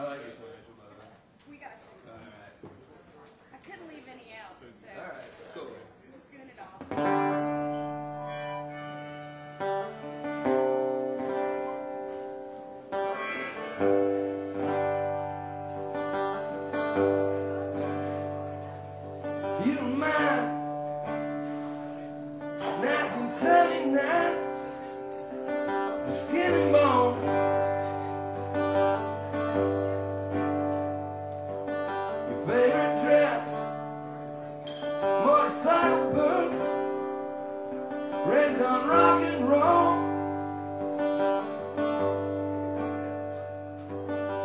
I like this one, Angel, by the way. We got you. Alright. I couldn't leave any out, so Alright, cool. I'm just doing it all. You don't mind 1979 Your skin and bone Raised on rock and roll.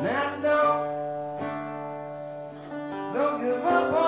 Now don't Don't give up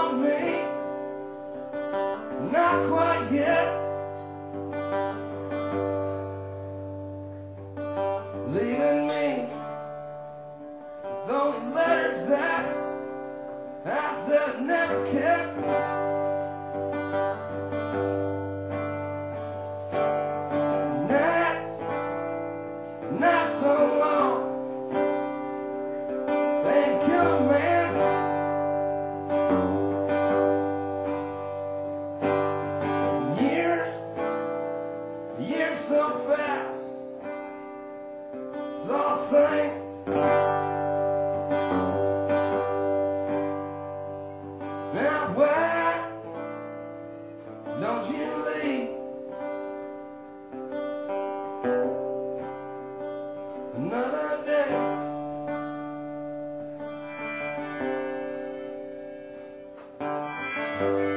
Tell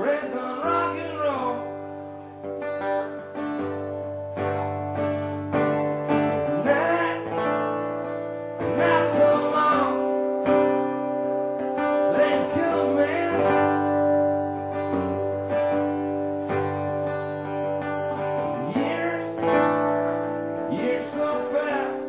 Raised on rock and roll Nights so long. Years, years so fast.